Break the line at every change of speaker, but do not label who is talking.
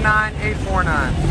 319 849.